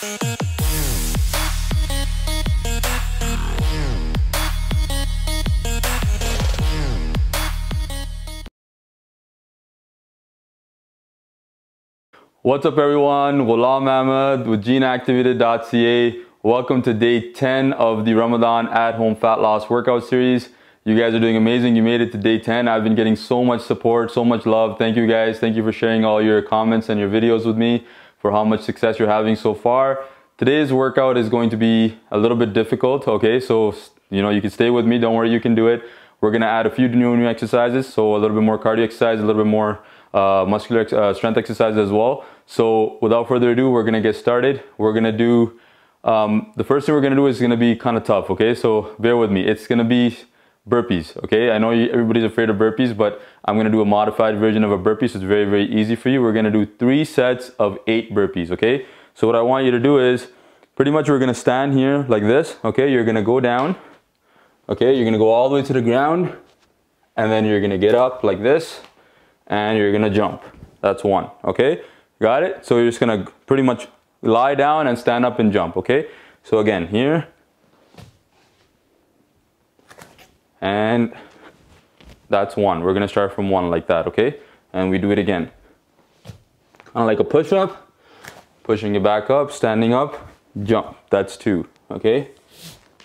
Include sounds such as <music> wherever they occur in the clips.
What's up everyone? Ghulam Ahmed with geneactivated.ca. Welcome to day 10 of the Ramadan at home fat loss workout series. You guys are doing amazing. You made it to day 10. I've been getting so much support, so much love. Thank you guys. Thank you for sharing all your comments and your videos with me for how much success you're having so far. Today's workout is going to be a little bit difficult, okay? So, you know, you can stay with me. Don't worry, you can do it. We're gonna add a few new new exercises. So a little bit more cardio exercise, a little bit more uh, muscular uh, strength exercise as well. So without further ado, we're gonna get started. We're gonna do, um, the first thing we're gonna do is gonna be kind of tough, okay? So bear with me. It's gonna be burpees, okay? I know everybody's afraid of burpees, but I'm gonna do a modified version of a burpee, so it's very, very easy for you. We're gonna do three sets of eight burpees, okay? So what I want you to do is, pretty much we're gonna stand here like this, okay? You're gonna go down, okay? You're gonna go all the way to the ground, and then you're gonna get up like this, and you're gonna jump. That's one, okay? Got it? So you're just gonna pretty much lie down and stand up and jump, okay? So again, here, and that's one. We're gonna start from one like that, okay? And we do it again. Kind of like a push-up, pushing it back up, standing up, jump. That's two, okay?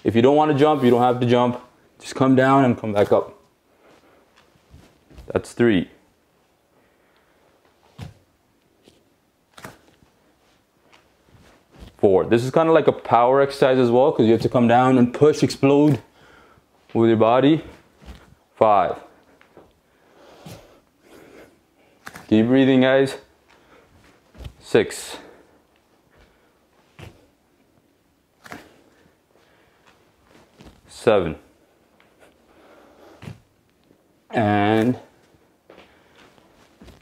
If you don't wanna jump, you don't have to jump. Just come down and come back up. That's three. four. This is kind of like a power exercise as well because you have to come down and push, explode with your body. Five. Keep breathing, guys. Six. Seven. And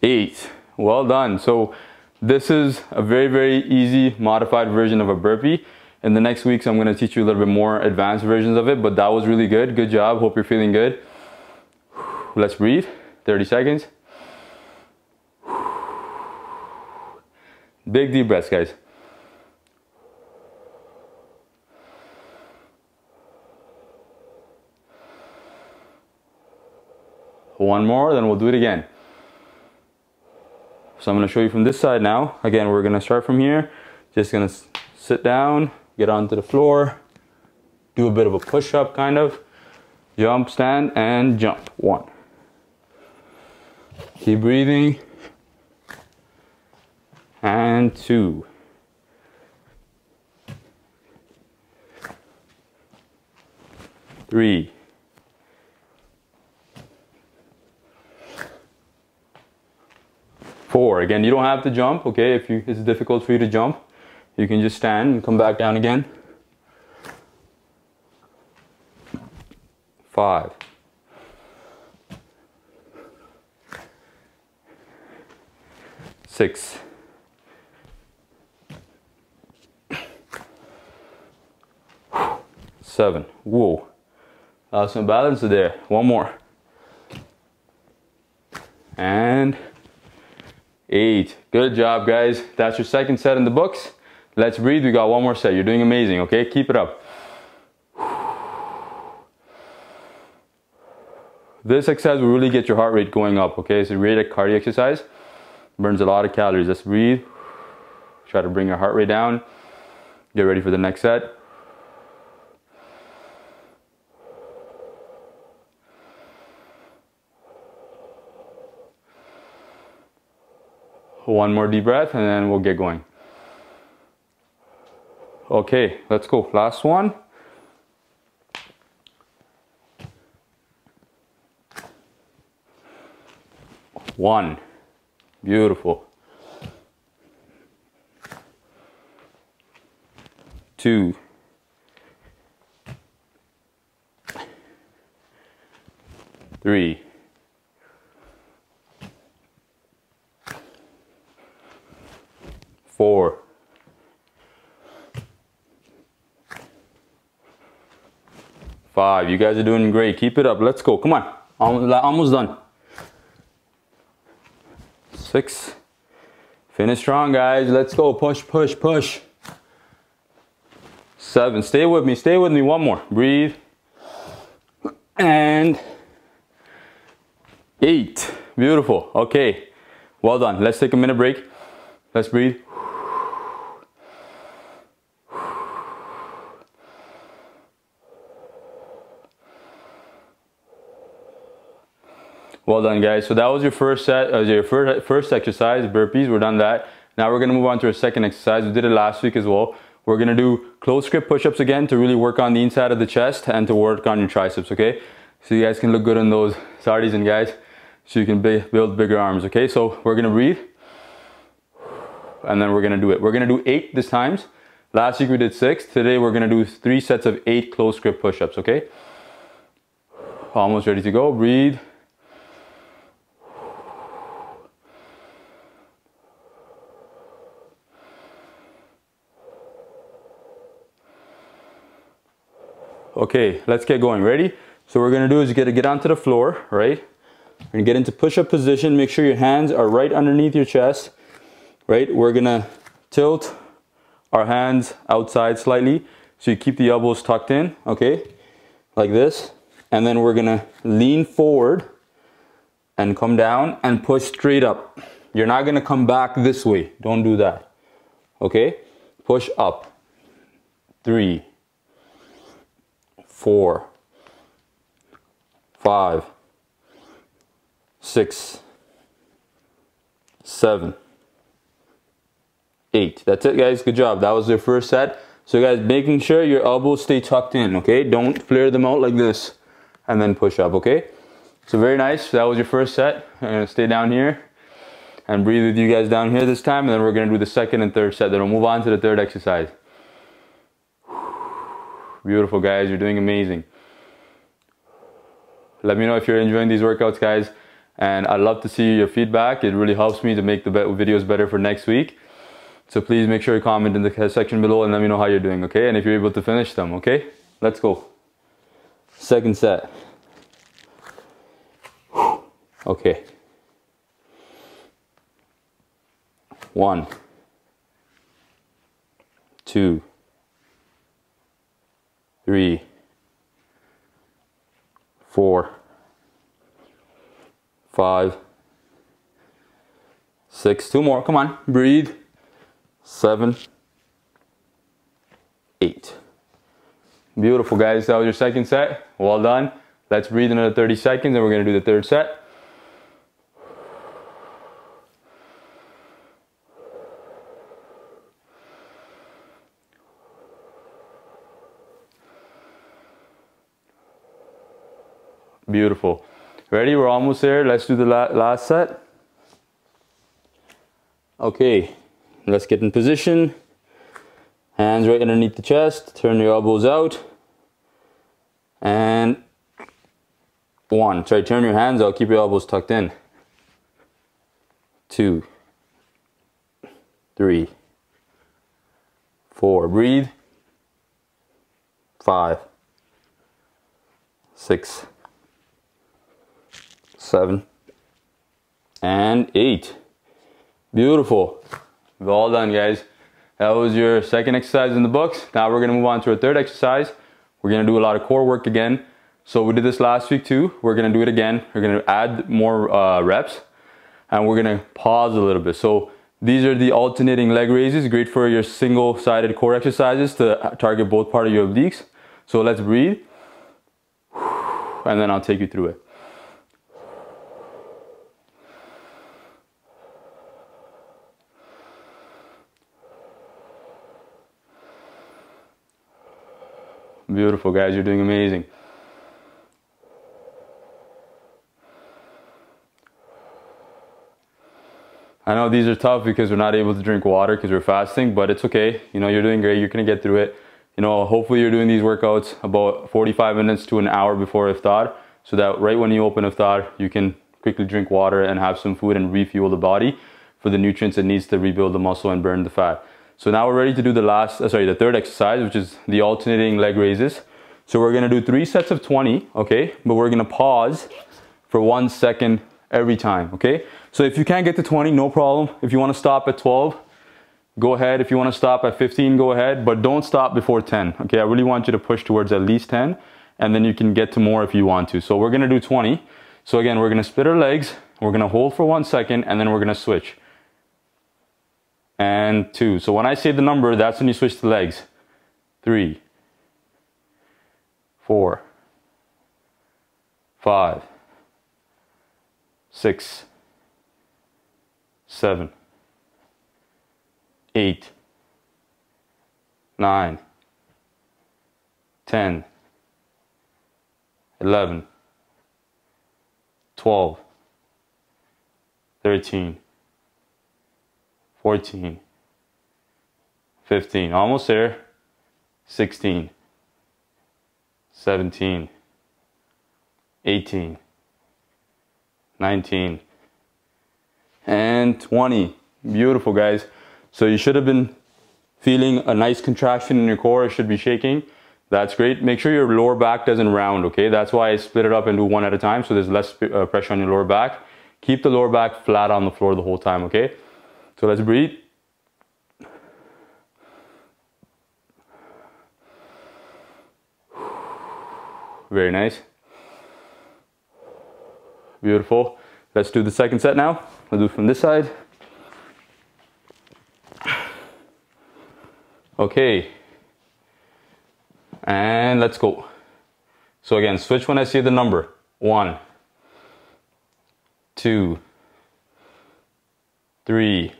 eight. Well done. So this is a very, very easy modified version of a burpee. In the next weeks, I'm gonna teach you a little bit more advanced versions of it, but that was really good. Good job, hope you're feeling good. <sighs> Let's breathe, 30 seconds. <sighs> Big deep breaths, guys. One more, then we'll do it again. So I'm gonna show you from this side now. Again, we're gonna start from here. Just gonna sit down, get onto the floor, do a bit of a push-up kind of, jump, stand, and jump. One. Keep breathing. And two. Three. four. Again, you don't have to jump, okay? If you, it's difficult for you to jump, you can just stand and come back down again. Five. Six. Seven. Whoa. Some balance there. One more. And eight. Good job, guys. That's your second set in the books. Let's breathe. We got one more set. You're doing amazing, okay? Keep it up. This exercise will really get your heart rate going up, okay? It's a great cardio exercise. Burns a lot of calories. Let's breathe. Try to bring your heart rate down. Get ready for the next set. One more deep breath and then we'll get going. Okay, let's go. Last one. One. Beautiful. Two. Three. four, five. You guys are doing great. Keep it up. Let's go. Come on. Almost done. Six. Finish strong, guys. Let's go. Push, push, push. seven. Stay with me, stay with me. One more. Breathe. And eight. Beautiful. Okay. Well done. Let's take a minute break. Let's breathe. Well done guys. So that was your first set, uh, your first, first exercise, burpees, we're done that. Now we're gonna move on to our second exercise. We did it last week as well. We're gonna do close grip push-ups again to really work on the inside of the chest and to work on your triceps, okay? So you guys can look good in those sardies and guys, so you can build bigger arms, okay? So we're gonna breathe, and then we're gonna do it. We're gonna do eight this times. Last week we did six. Today we're gonna do three sets of eight close grip push-ups, okay? Almost ready to go, breathe. Okay, let's get going. Ready? So what we're gonna do is get, get onto the floor, right? We're get into push-up position. Make sure your hands are right underneath your chest, right? We're gonna tilt our hands outside slightly so you keep the elbows tucked in, okay? Like this. And then we're gonna lean forward and come down and push straight up. You're not gonna come back this way. Don't do that, okay? Push up. Three, four, five, six, seven, eight. That's it, guys. Good job. That was your first set. So, guys, making sure your elbows stay tucked in, okay? Don't flare them out like this and then push up, okay? So, very nice. That was your first set. I'm to stay down here and breathe with you guys down here this time. And then we're to do the second and third set. Then we'll move on to the third exercise. Beautiful, guys. You're doing amazing. Let me know if you're enjoying these workouts, guys. And I'd love to see your feedback. It really helps me to make the videos better for next week. So please make sure you comment in the section below and let me know how you're doing, okay? And if you're able to finish them, okay? Let's go. Second set. Okay. One, two, three, four, five, six, two more, come on, breathe, seven, eight. Beautiful guys, that was your second set, well done. Let's breathe another 30 seconds and we're gonna do the third set. Beautiful. Ready? We're almost there. Let's do the la last set. Okay, let's get in position. Hands right underneath the chest. Turn your elbows out. And one. Try turn your hands out. Keep your elbows tucked in. Two. Three. Four. Breathe. Five. Six seven, and eight. Beautiful. Well done, guys. That was your second exercise in the books. Now we're gonna move on to our third exercise. We're gonna do a lot of core work again. So we did this last week too. We're gonna do it again. We're gonna add more uh, reps and we're gonna pause a little bit. So these are the alternating leg raises, great for your single-sided core exercises to target both part of your obliques. So let's breathe and then I'll take you through it. Beautiful, guys. You're doing amazing. I know these are tough because we're not able to drink water because we're fasting, but it's okay. You know, you're doing great. You're going to get through it. You know, hopefully you're doing these workouts about 45 minutes to an hour before iftar so that right when you open iftar, you can quickly drink water and have some food and refuel the body for the nutrients it needs to rebuild the muscle and burn the fat. So now we're ready to do the last, uh, sorry, the third exercise, which is the alternating leg raises. So we're gonna do three sets of 20, okay? But we're gonna pause for one second every time, okay? So if you can't get to 20, no problem. If you wanna stop at 12, Go ahead. If you want to stop at 15, go ahead, but don't stop before 10. Okay, I really want you to push towards at least 10 and then you can get to more if you want to. So we're gonna do 20. So again, we're gonna split our legs, we're gonna hold for one second and then we're gonna switch. And two. So when I say the number, that's when you switch the legs. Three, four, five, six, seven, eight, nine, ten, eleven, twelve, thirteen, fourteen, fifteen. Almost there. 16, 17, 18, 19, and 20. Beautiful, guys. So you should have been feeling a nice contraction in your core. It should be shaking. That's great. Make sure your lower back doesn't round, okay? That's why I split it up and do one at a time so there's less uh, pressure on your lower back. Keep the lower back flat on the floor the whole time, okay? So let's breathe. Very nice. Beautiful. Let's do the second set now. I'll do it from this side. Okay, and let's go. So again, switch when I see the number. One, two, three,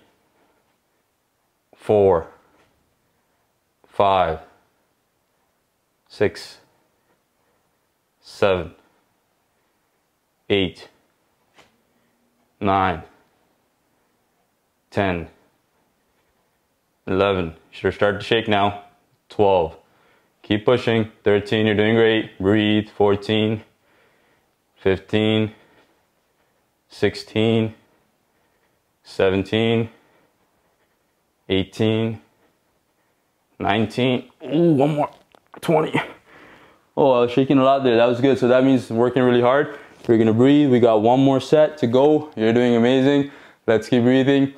four, five, six, seven, eight, nine, ten, eleven. Should start to shake now. Twelve. Keep pushing. 13, you're doing great. Breathe. 14, 15, 16, 17, 18, 19. Ooh, one more. 20. Oh, I was shaking a lot there. That was good. So that means working really hard. We're gonna breathe. We got one more set to go. You're doing amazing. Let's keep breathing.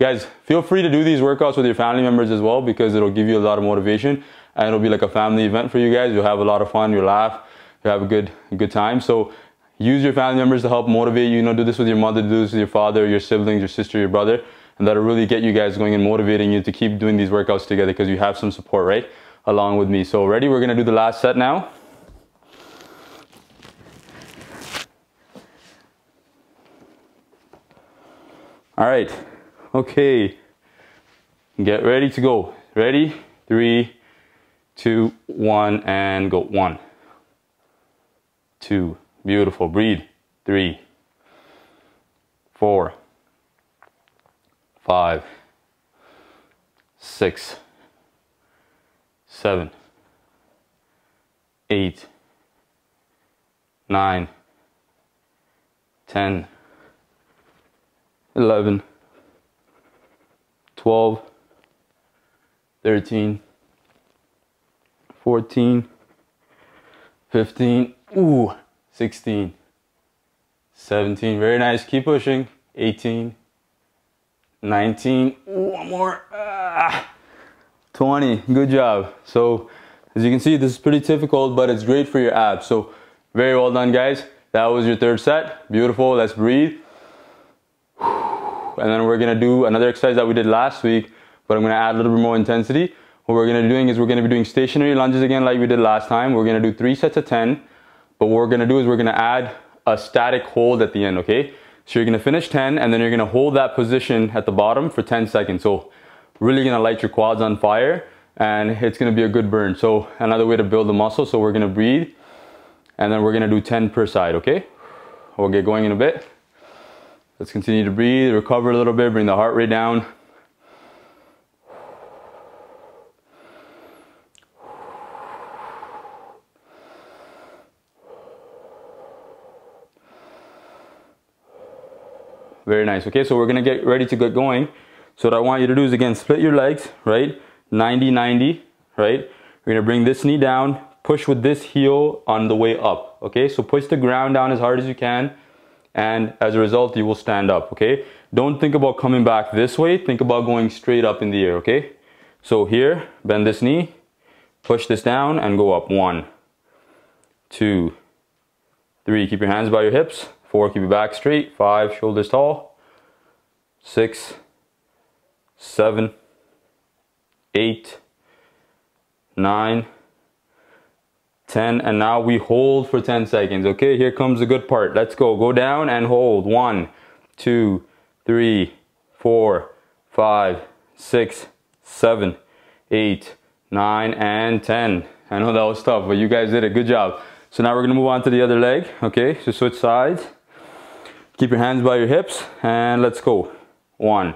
Guys, feel free to do these workouts with your family members as well because it'll give you a lot of motivation and it'll be like a family event for you guys. You'll have a lot of fun, you'll laugh, you'll have a good, good time. So use your family members to help motivate you. You know, do this with your mother, do this with your father, your siblings, your sister, your brother, and that'll really get you guys going and motivating you to keep doing these workouts together because you have some support, right? Along with me. So ready? We're gonna do the last set now. All right. Okay, get ready to go. Ready? Three, two, one, and go. One, two, beautiful. Breathe. Three, four, five, six, seven, eight, nine, ten, eleven. 12, 13, 14, 15, ooh, 16, 17, very nice, keep pushing, 18, 19, ooh, one more, ah, 20, good job. So as you can see, this is pretty difficult, but it's great for your abs. So very well done, guys. That was your third set. Beautiful, let's breathe and then we're gonna do another exercise that we did last week, but I'm gonna add a little bit more intensity. What we're gonna be doing is we're gonna be doing stationary lunges again like we did last time. We're gonna do three sets of 10, but what we're gonna do is we're gonna add a static hold at the end, okay? So you're gonna finish 10 and then you're gonna hold that position at the bottom for 10 seconds. So really gonna light your quads on fire and it's gonna be a good burn. So another way to build the muscle. So we're gonna breathe and then we're gonna do 10 per side, okay? We'll get going in a bit. Let's continue to breathe, recover a little bit, bring the heart rate down. Very nice. Okay, so we're gonna get ready to get going. So what I want you to do is again, split your legs, right? 90, 90, right? We're gonna bring this knee down, push with this heel on the way up, okay? So push the ground down as hard as you can and as a result, you will stand up, okay? Don't think about coming back this way. Think about going straight up in the air, okay? So here, bend this knee, push this down and go up. One, two, three. Keep your hands by your hips. Four, keep your back straight. Five, shoulders tall. Six, seven, eight, nine, 10 and now we hold for 10 seconds okay? Here comes the good part. Let's go. Go down and hold. One two three four five six seven eight nine and 10 I know that was tough but you guys did a good job. So now we're gonna move on to the other leg okay? So switch sides keep your hands by your hips and let's go one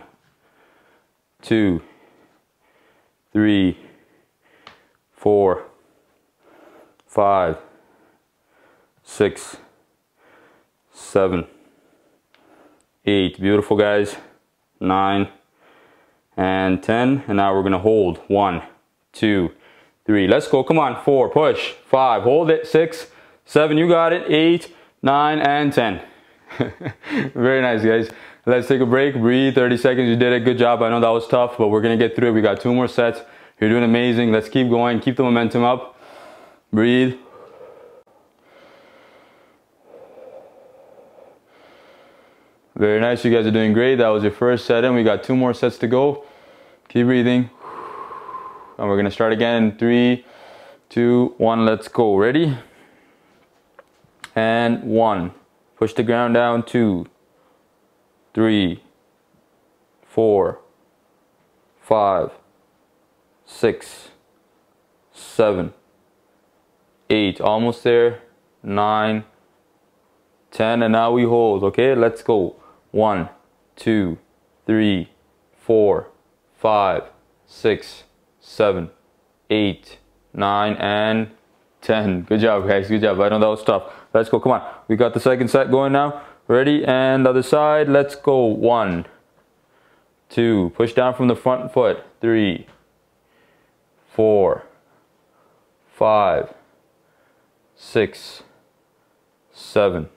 two three four five, six, seven, eight. Beautiful, guys. Nine and 10. And now we're to hold. One, two, three. Let's go. Come on. Four, push. Five, hold it. Six, seven, you got it. Eight, nine, and 10. <laughs> Very nice, guys. Let's take a break. Breathe 30 seconds. You did a good job. I know that was tough, but we're to get through it. We got two more sets. You're doing amazing. Let's keep going. Keep the momentum up. Breathe. Very nice. You guys are doing great. That was your first set in. We got two more sets to go. Keep breathing. And we're to start again in three, two, one. Let's go. Ready? And one. Push the ground down. Two, three, four, five, six, seven eight. Almost there. Nine ten and now we hold okay? Let's go. One two three four five six seven eight nine and 10 good job guys. Good job. I know that was tough let's go come on we got the second set going now ready and other side let's go one two push down from the front foot three four five six, seven.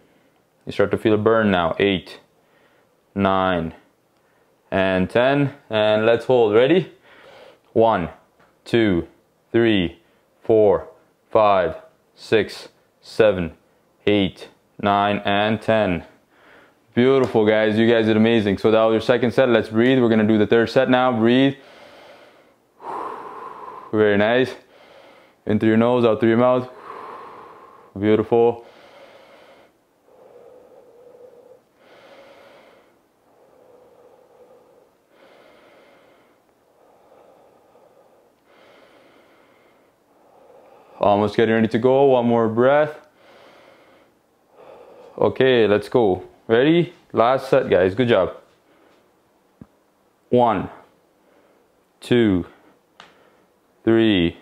You start to feel a burn now. Eight, nine, and 10. And let's hold. Ready? One, two, three, four, five, six, seven, eight, nine, and 10. Beautiful, guys. You guys did amazing. So that was your second set. Let's breathe. We're going to do the third set now. Breathe. Very nice. In through your nose, out through your mouth. Beautiful. Almost getting ready to go. One more breath. Okay, let's go. Ready? Last set, guys. Good job. One, two, three,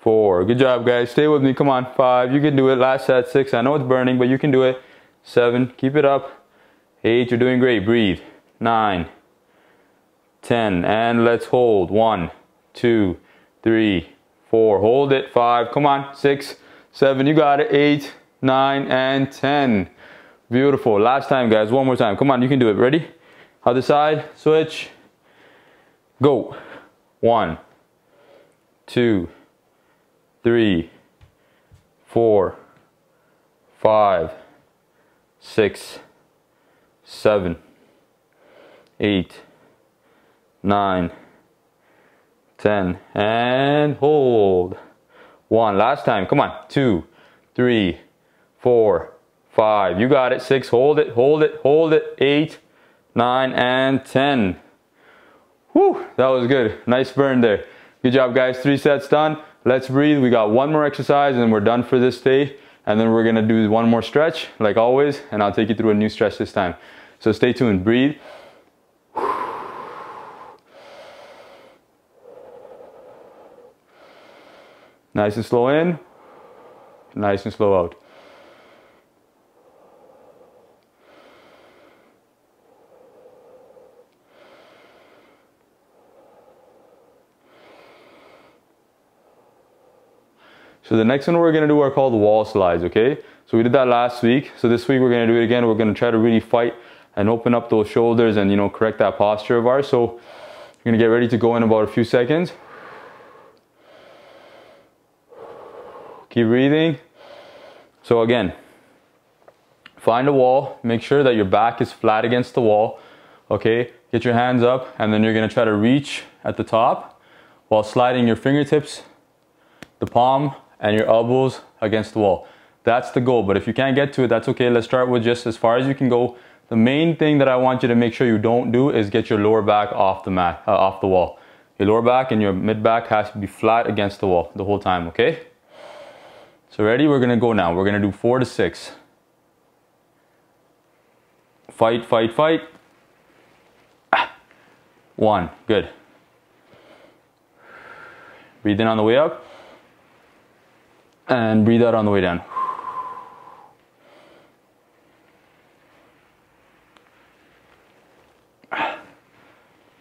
four. Good job, guys. Stay with me. Come on. Five. You can do it. Last set. Six. I know it's burning, but you can do it. Seven. Keep it up. Eight. You're doing great. Breathe. Nine. Ten. And let's hold. One, two, three, four. Hold it. Five. Come on. Six, seven. You got it. Eight, nine, and ten. Beautiful. Last time, guys. One more time. Come on. You can do it. Ready? Other side. Switch. Go. One, two three, four, five, six, seven, eight, nine, ten, and hold. One, last time, come on, two, three, four, five, you got it, six, hold it, hold it, hold it, eight, nine, and 10. Whew, that was good. Nice burn there. Good job, guys. Three sets done. Let's breathe. We got one more exercise and we're done for this day. And then we're gonna do one more stretch, like always, and I'll take you through a new stretch this time. So stay tuned, breathe. Nice and slow in, nice and slow out. So the next one we're gonna do are called wall slides, okay? So we did that last week. So this week we're gonna do it again. We're gonna try to really fight and open up those shoulders and you know correct that posture of ours. So you're gonna get ready to go in about a few seconds. Keep breathing. So again, find a wall, make sure that your back is flat against the wall, okay? Get your hands up and then you're gonna try to reach at the top while sliding your fingertips, the palm, and your elbows against the wall. That's the goal, but if you can't get to it, that's okay. Let's start with just as far as you can go. The main thing that I want you to make sure you don't do is get your lower back off the mat, uh, off the wall. Your lower back and your mid back has to be flat against the wall the whole time, okay? So ready? We're gonna go now. We're gonna do four to six. Fight, fight, fight. One, good. Breathe in on the way up. And breathe out on the way down.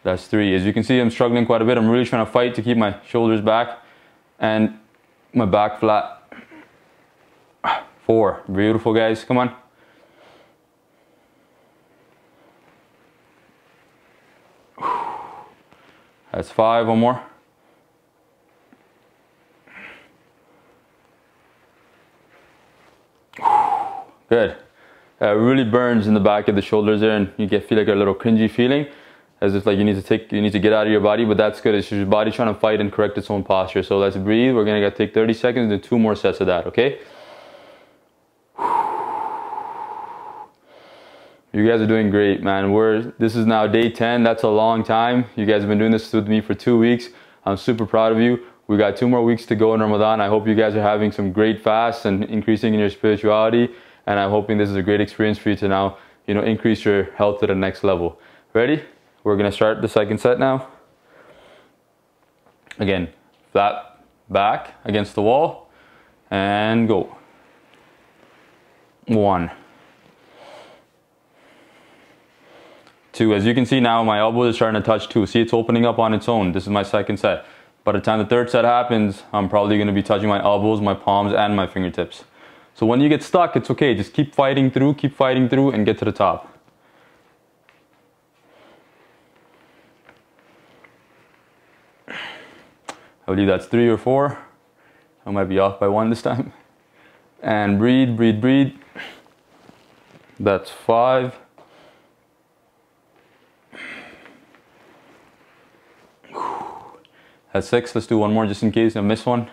That's three. As you can see, I'm struggling quite a bit. I'm really trying to fight to keep my shoulders back and my back flat. Four. Beautiful, guys. Come on. That's five. One more. Good. Uh, really burns in the back of the shoulders there and you get feel like a little cringy feeling as if like you need to take you need to get out of your body but that's good it's your body trying to fight and correct its own posture so let's breathe we're gonna take 30 seconds and two more sets of that okay You guys are doing great, man. We're this is now day 10. That's a long time. You guys have been doing this with me for two weeks. I'm super proud of you. We got two more weeks to go in Ramadan. I hope you guys are having some great fasts and increasing in your spirituality. And I'm hoping this is a great experience for you to now, you know, increase your health to the next level. Ready? We're gonna start the second set now. Again, flat back against the wall and go. One. two. As you can see now, my elbows are starting to touch too. See, it's opening up on its own. This is my second set. By the time the third set happens, I'm probably gonna be touching my elbows, my palms, and my fingertips. So when you get stuck, it's okay. Just keep fighting through, keep fighting through, and get to the top. I believe that's three or four. I might be off by one this time. And breathe, breathe, breathe. That's five. That's six. Let's do one more just in case I miss one.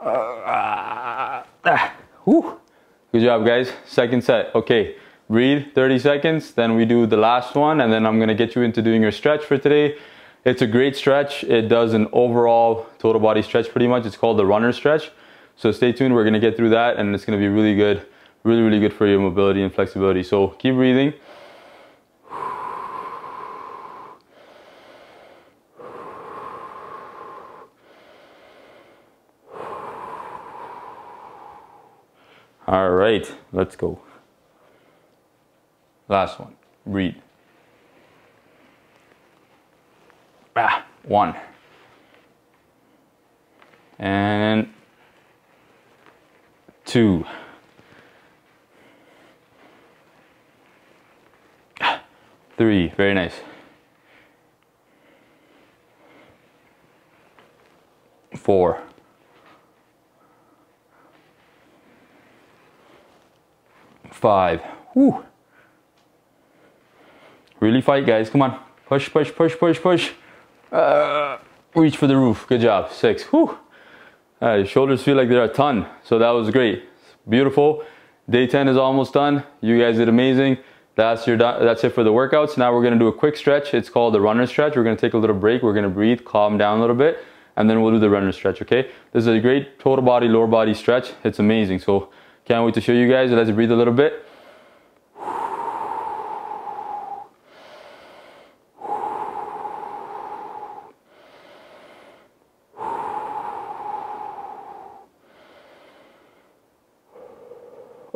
Uh, ah, Good job, guys. Second set. Okay, breathe 30 seconds. Then we do the last one, and then I'm gonna get you into doing your stretch for today. It's a great stretch. It does an overall total body stretch pretty much. It's called the runner stretch. So stay tuned. We're gonna get through that, and it's gonna be really good, really, really good for your mobility and flexibility. So keep breathing. All right, let's go. Last one, breathe. Ah, one. And two. Three, very nice. Four. Five. Really fight, guys. Come on. Push, push, push, push, push. Uh, reach for the roof. Good job. Six. Your shoulders feel like they're a ton. So that was great. Beautiful. Day 10 is almost done. You guys did amazing. That's your that's it for the workouts. Now we're gonna do a quick stretch. It's called the runner stretch. We're gonna take a little break. We're gonna breathe, calm down a little bit, and then we'll do the runner stretch. Okay. This is a great total body, lower body stretch. It's amazing. So can't wait to show you guys. Let's breathe a little bit.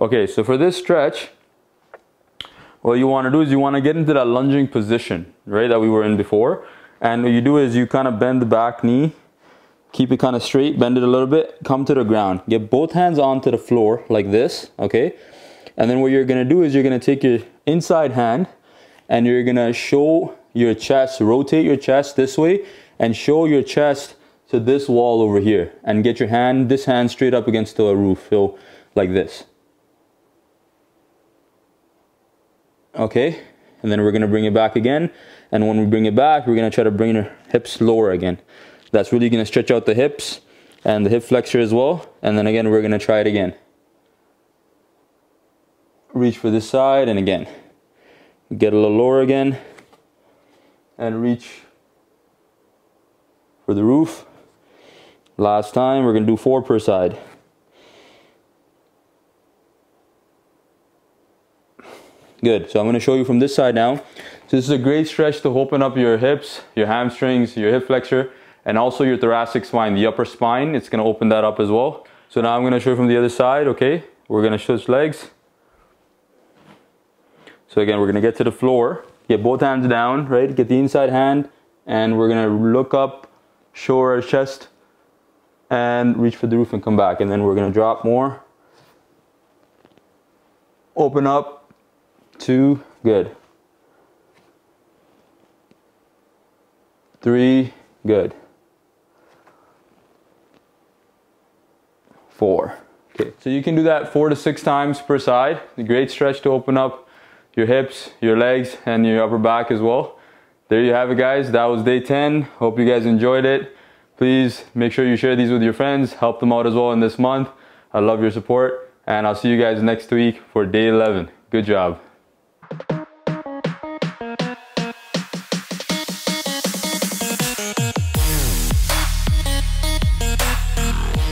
Okay, so for this stretch, what you want to do is you want to get into that lunging position, right, that we were in before. And what you do is you kind of bend the back knee keep it kind of straight, bend it a little bit, come to the ground. Get both hands onto the floor like this, okay? And then what you're gonna do is you're gonna take your inside hand and you're gonna show your chest, rotate your chest this way and show your chest to this wall over here and get your hand, this hand straight up against the roof, so like this. Okay, and then we're gonna bring it back again. And when we bring it back, we're gonna try to bring our hips lower again. That's really gonna stretch out the hips and the hip flexor as well. And then again, we're gonna try it again. Reach for this side and again. Get a little lower again and reach for the roof. Last time, we're gonna do four per side. Good, so I'm gonna show you from this side now. So this is a great stretch to open up your hips, your hamstrings, your hip flexor, and also your thoracic spine, the upper spine. It's gonna open that up as well. So now I'm gonna show you from the other side, okay? We're gonna switch legs. So again, we're gonna get to the floor, get both hands down, right? Get the inside hand, and we're gonna look up, show our chest, and reach for the roof and come back. And then we're gonna drop more. Open up, two, good. Three, good. Four. Okay, so you can do that four to six times per side. A great stretch to open up your hips, your legs, and your upper back as well. There you have it guys, that was day 10. Hope you guys enjoyed it. Please make sure you share these with your friends, help them out as well in this month. I love your support, and I'll see you guys next week for day 11. Good job.